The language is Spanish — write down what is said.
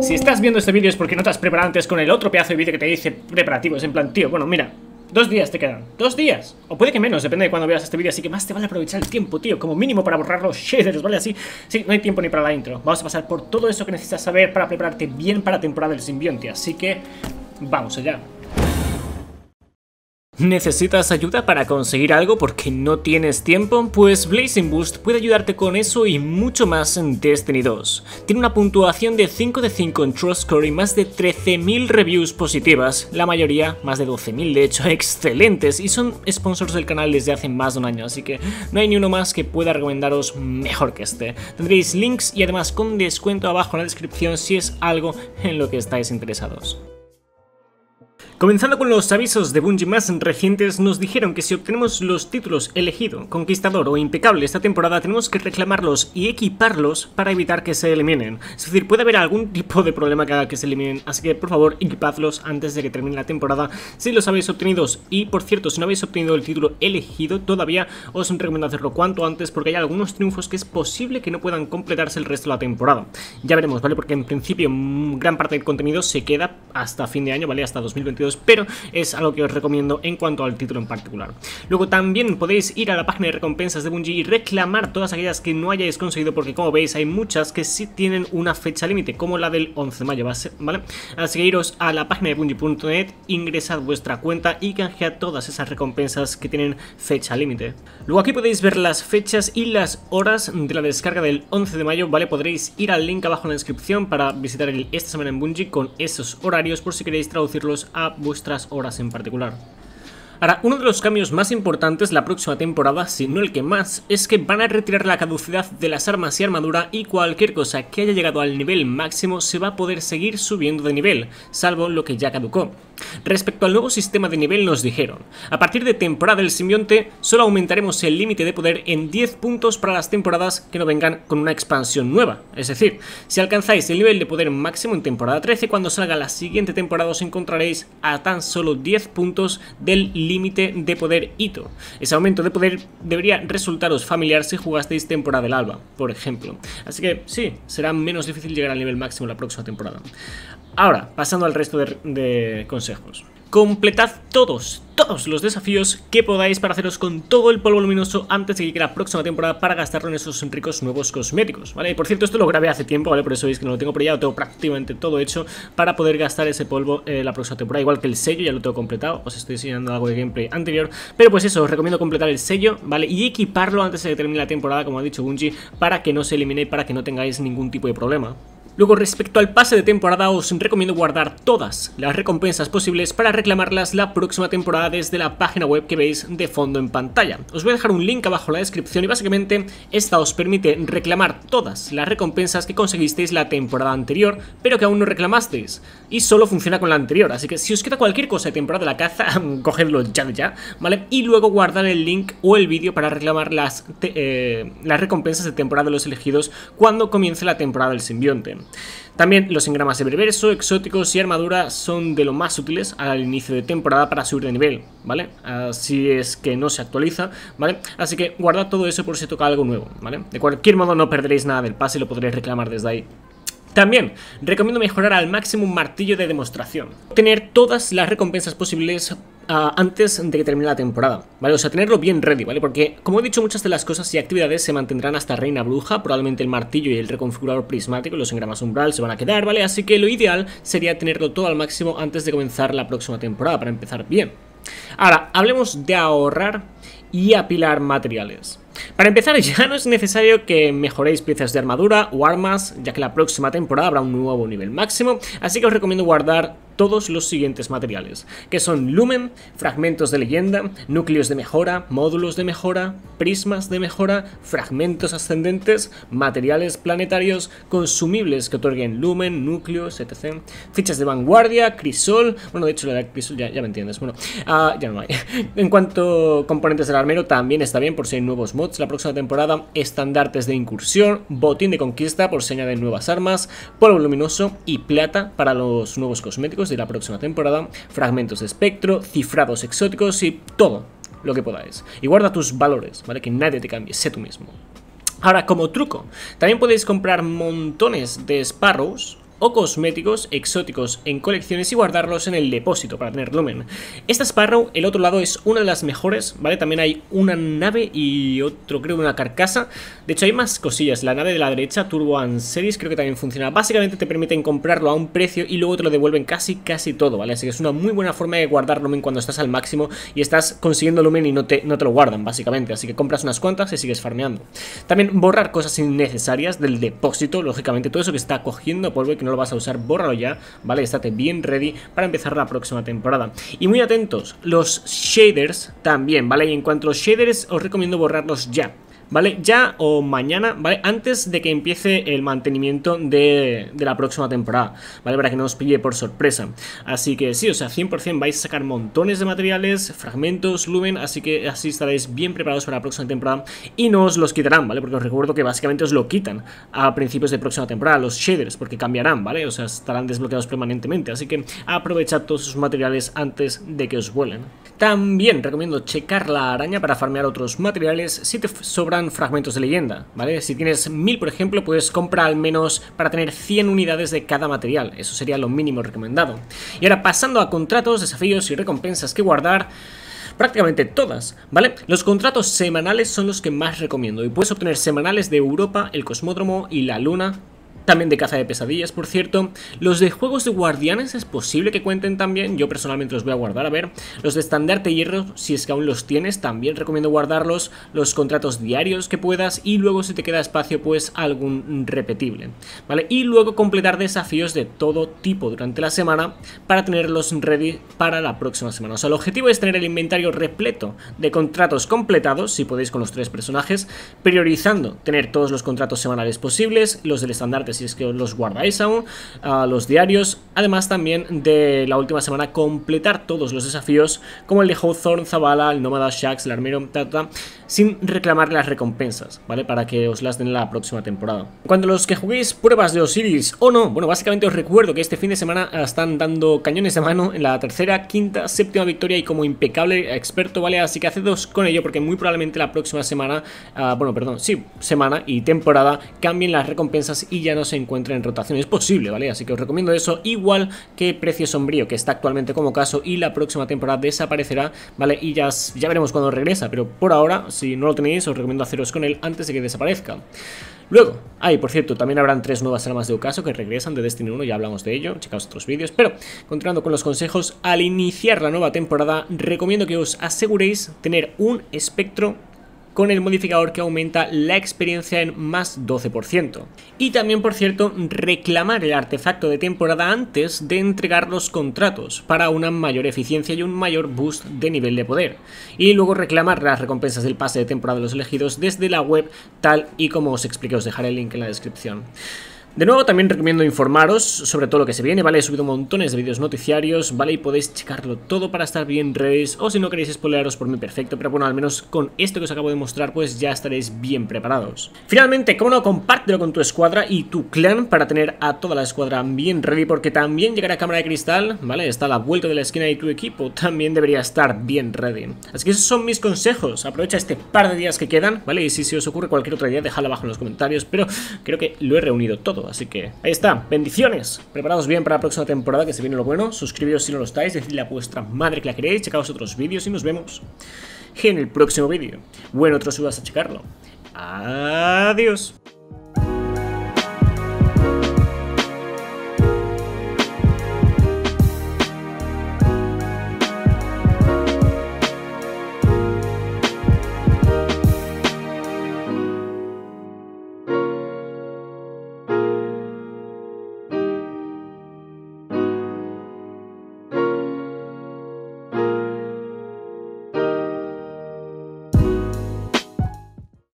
Si estás viendo este vídeo es porque no te has preparado antes con el otro pedazo de vídeo que te dice preparativos, en plan, tío, bueno, mira, Dos días te quedan, dos días O puede que menos, depende de cuando veas este vídeo Así que más te vale aprovechar el tiempo, tío Como mínimo para borrar los shaders, ¿vale? Así, sí, no hay tiempo ni para la intro Vamos a pasar por todo eso que necesitas saber Para prepararte bien para la temporada del simbionte Así que, vamos allá ¿Necesitas ayuda para conseguir algo porque no tienes tiempo? Pues Blazing Boost puede ayudarte con eso y mucho más en Destiny 2. Tiene una puntuación de 5 de 5 en TrustScore y más de 13.000 reviews positivas, la mayoría, más de 12.000 de hecho, excelentes y son sponsors del canal desde hace más de un año, así que no hay ni uno más que pueda recomendaros mejor que este. Tendréis links y además con descuento abajo en la descripción si es algo en lo que estáis interesados. Comenzando con los avisos de Bungie más recientes, nos dijeron que si obtenemos los títulos elegido, conquistador o impecable esta temporada, tenemos que reclamarlos y equiparlos para evitar que se eliminen. Es decir, puede haber algún tipo de problema que haga que se eliminen, así que por favor equipadlos antes de que termine la temporada si los habéis obtenido. Y por cierto, si no habéis obtenido el título elegido todavía, os recomiendo hacerlo cuanto antes porque hay algunos triunfos que es posible que no puedan completarse el resto de la temporada. Ya veremos, ¿vale? Porque en principio gran parte del contenido se queda hasta fin de año, ¿vale? Hasta 2022 pero es algo que os recomiendo en cuanto al título en particular. Luego también podéis ir a la página de recompensas de Bungie y reclamar todas aquellas que no hayáis conseguido, porque como veis hay muchas que sí tienen una fecha límite, como la del 11 de mayo, ¿vale? Así que iros a la página de bungie.net, ingresad vuestra cuenta y canjead todas esas recompensas que tienen fecha límite. Luego aquí podéis ver las fechas y las horas de la descarga del 11 de mayo, ¿vale? Podréis ir al link abajo en la descripción para visitar el esta semana en Bungie con esos horarios por si queréis traducirlos a vuestras horas en particular. Ahora, uno de los cambios más importantes la próxima temporada, si no el que más, es que van a retirar la caducidad de las armas y armadura y cualquier cosa que haya llegado al nivel máximo se va a poder seguir subiendo de nivel, salvo lo que ya caducó. Respecto al nuevo sistema de nivel nos dijeron, a partir de temporada del simbionte solo aumentaremos el límite de poder en 10 puntos para las temporadas que no vengan con una expansión nueva, es decir, si alcanzáis el nivel de poder máximo en temporada 13, cuando salga la siguiente temporada os encontraréis a tan solo 10 puntos del límite de poder hito. Ese aumento de poder debería resultaros familiar si jugasteis temporada del alba, por ejemplo. Así que sí, será menos difícil llegar al nivel máximo la próxima temporada. Ahora, pasando al resto de, consejos. Completad todos, todos los desafíos que podáis para haceros con todo el polvo luminoso antes de que llegue la próxima temporada para gastarlo en esos ricos nuevos cosméticos, ¿vale? Y por cierto, esto lo grabé hace tiempo, ¿vale? Por eso veis que no lo tengo, pero ya lo tengo prácticamente todo hecho para poder gastar ese polvo eh, la próxima temporada. Igual que el sello, ya lo tengo completado, os estoy enseñando algo de gameplay anterior, pero pues eso, os recomiendo completar el sello, ¿vale? Y equiparlo antes de que termine la temporada, como ha dicho Bungie, para que no se elimine y para que no tengáis ningún tipo de problema. Luego respecto al pase de temporada os recomiendo guardar todas las recompensas posibles para reclamarlas la próxima temporada desde la página web que veis de fondo en pantalla. Os voy a dejar un link abajo en la descripción y básicamente esta os permite reclamar todas las recompensas que conseguisteis la temporada anterior pero que aún no reclamasteis y solo funciona con la anterior, así que si os queda cualquier cosa de temporada de la caza, cogedlo ya de ya, ¿vale? Y luego guardar el link o el vídeo para reclamar las, eh, las recompensas de temporada de los elegidos cuando comience la temporada del simbionte. También los engramas de perverso, exóticos y armadura son de lo más útiles al inicio de temporada para subir de nivel, ¿vale? Así es que no se actualiza, ¿vale? Así que guardad todo eso por si toca algo nuevo, ¿vale? De cualquier modo no perderéis nada del pase y lo podréis reclamar desde ahí. También recomiendo mejorar al máximo un martillo de demostración. Tener todas las recompensas posibles ah, antes de que termine la temporada, ¿vale? O sea, tenerlo bien ready, ¿vale? Porque, como he dicho, muchas de las cosas y actividades se mantendrán hasta Reina Bruja, probablemente el martillo y el reconfigurador prismático, los engramas umbral se van a quedar, ¿vale? Así que lo ideal sería tenerlo todo al máximo antes de comenzar la próxima temporada, para empezar bien. Ahora, hablemos de ahorrar y apilar materiales. Para empezar, ya no es necesario que mejoréis piezas de armadura o armas, ya que la próxima temporada habrá un nuevo nivel máximo, así que os recomiendo guardar todos los siguientes materiales, que son lumen, fragmentos de leyenda, núcleos de mejora, módulos de mejora, prismas de mejora, fragmentos ascendentes, materiales planetarios, consumibles que otorguen lumen, núcleos, etc. Fichas de vanguardia, crisol, bueno, de hecho la de crisol ya, me entiendes, bueno, uh, ya no hay. en cuanto a componentes del armero, también está bien por si hay nuevos mods la próxima temporada, estandartes de incursión, botín de conquista por si añaden nuevas armas, polvo luminoso y plata para los nuevos cosméticos de la próxima temporada, fragmentos de espectro, cifrados exóticos y todo lo que podáis. Y guarda tus valores, ¿vale? Que nadie te cambie, sé tú mismo. Ahora, como truco, también podéis comprar montones de Sparrows o cosméticos exóticos en colecciones y guardarlos en el depósito para tener lumen. Esta Sparrow, el otro lado, es una de las mejores, ¿vale? También hay una nave y otro, creo, una carcasa. De hecho, hay más cosillas. La nave de la derecha, Turbo and Series, creo que también funciona. Básicamente te permiten comprarlo a un precio y luego te lo devuelven casi, casi todo, ¿vale? Así que es una muy buena forma de guardar lumen cuando estás al máximo y estás consiguiendo lumen y no te, no te lo guardan, básicamente. Así que compras unas cuantas y sigues farmeando. También borrar cosas innecesarias del depósito, lógicamente todo eso que está cogiendo polvo que no lo vas a usar, bórralo ya, ¿vale? Estate bien ready para empezar la próxima temporada. Y muy atentos, los shaders también, ¿vale? Y en cuanto a los shaders, os recomiendo borrarlos ya. ¿Vale? Ya o mañana, ¿vale? Antes de que empiece el mantenimiento de, la próxima temporada, ¿vale? Para que no os pille por sorpresa. Así que sí, o sea, 100% vais a sacar montones de materiales, fragmentos, lumen, así que así estaréis bien preparados para la próxima temporada y no os los quitarán, ¿vale? Porque os recuerdo que básicamente os lo quitan a principios de próxima temporada, los shaders, porque cambiarán, ¿vale? O sea, estarán desbloqueados permanentemente, así que aprovechad todos sus materiales antes de que os vuelen. También recomiendo checar la araña para farmear otros materiales si te sobra fragmentos de leyenda, ¿vale? Si tienes 1000, por ejemplo, puedes comprar al menos para tener 100 unidades de cada material. Eso sería lo mínimo recomendado. Y ahora pasando a contratos, desafíos y recompensas que guardar prácticamente todas, ¿vale? Los contratos semanales son los que más recomiendo y puedes obtener semanales de Europa, el Cosmódromo y la Luna también de caza de pesadillas, por cierto. Los de juegos de guardianes es posible que cuenten también, yo personalmente los voy a guardar, a ver. Los de estandarte hierro, si es que aún los tienes, también recomiendo guardarlos. Los contratos diarios que puedas y luego si te queda espacio, pues algún repetible, ¿vale? Y luego completar desafíos de todo tipo durante la semana para tenerlos ready para la próxima semana. O sea, el objetivo es tener el inventario repleto de contratos completados, si podéis con los tres personajes, priorizando tener todos los contratos semanales posibles, los del estandarte si es que los guardáis aún, a los diarios, además también de la última semana completar todos los desafíos como el de Hawthorne, Zavala, el Nómada, Shax, el Armero, ta, sin reclamar las recompensas, ¿vale? Para que os las den la próxima temporada. Cuando los que juguéis pruebas de Osiris o no, bueno, básicamente os recuerdo que este fin de semana están dando cañones de mano en la tercera, quinta, séptima victoria y como impecable experto, ¿vale? Así que hacedos con ello porque muy probablemente la próxima semana, ah, bueno, perdón, sí, semana y temporada cambien las recompensas y ya no se encuentra en rotación. Es posible, ¿vale? Así que os recomiendo eso, igual que Precio Sombrío, que está actualmente como caso y la próxima temporada desaparecerá, ¿vale? Y ya, ya veremos cuando regresa, pero por ahora, si no lo tenéis, os recomiendo haceros con él antes de que desaparezca. Luego, ay, por cierto, también habrán tres nuevas armas de ocaso que regresan de Destiny 1, ya hablamos de ello, checaos otros vídeos, pero continuando con los consejos, al iniciar la nueva temporada recomiendo que os aseguréis tener un espectro con el modificador que aumenta la experiencia en más 12%. Y también, por cierto, reclamar el artefacto de temporada antes de entregar los contratos para una mayor eficiencia y un mayor boost de nivel de poder. Y luego reclamar las recompensas del pase de temporada de los elegidos desde la web tal y como os expliqué, os dejaré el link en la descripción. De nuevo también recomiendo informaros sobre todo lo que se viene, ¿vale? He subido montones de vídeos noticiarios, ¿vale? Y podéis checarlo todo para estar bien ready o si no queréis spoilearos por mí perfecto, pero bueno, al menos con esto que os acabo de mostrar pues ya estaréis bien preparados. Finalmente, como no, compártelo con tu escuadra y tu clan para tener a toda la escuadra bien ready porque también llegará Cámara de Cristal, ¿vale? Está a la vuelta de la esquina y tu equipo también debería estar bien ready. Así que esos son mis consejos, aprovecha este par de días que quedan, ¿vale? Y si se os ocurre cualquier otra idea, dejadla abajo en los comentarios, pero creo que lo he reunido todo así que ahí está, bendiciones. Preparados bien para la próxima temporada que se viene lo bueno. Suscribíos si no lo estáis, decidle a vuestra madre que la queréis, checaos otros vídeos y nos vemos en el próximo vídeo. Bueno, otros subas a checarlo. Adiós.